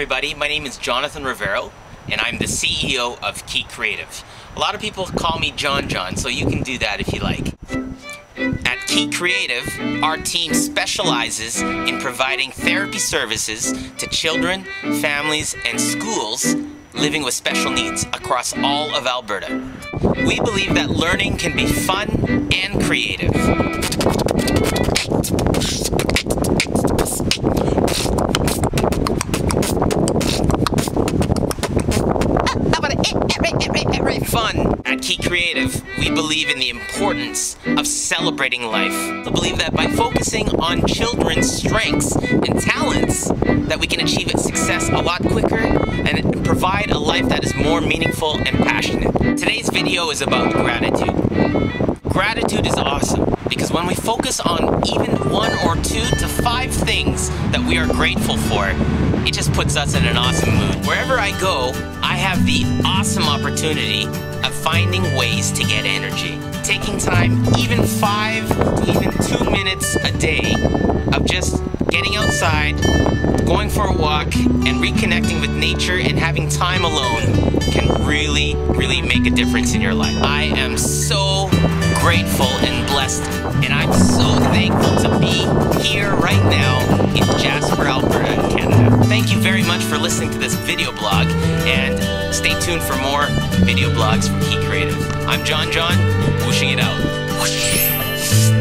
everybody. My name is Jonathan Rivero, and I'm the CEO of Qi Creative. A lot of people call me Jon Jon, so you can do that if you like. At Qi Creative, our team specializes in providing therapy services to children, families, and schools living with special needs across all of Alberta. We believe that learning can be fun and creative. Fun. At Qi Creative, we believe in the importance of celebrating life. We believe that by focusing on children's strengths and talents, that we can achieve success a lot quicker and provide a life that is more meaningful and passionate. Today's video is about gratitude. Gratitude is awesome when we focus on even one or two to five things that we are grateful for, it just puts us in an awesome mood. Wherever I go, I have the awesome opportunity of finding ways to get energy. Taking time, even five to even two minutes a day of just getting outside, going for a walk, and reconnecting with nature and having time alone can really, really make a difference in your life. I am so grateful and I'm so thankful to be here right now in Jasper, Alberta, Canada. Thank you very much for listening to this video blog, and stay tuned for more video blogs from Qi Creative. I'm Jon Jon, whooshing it out. Whoosh.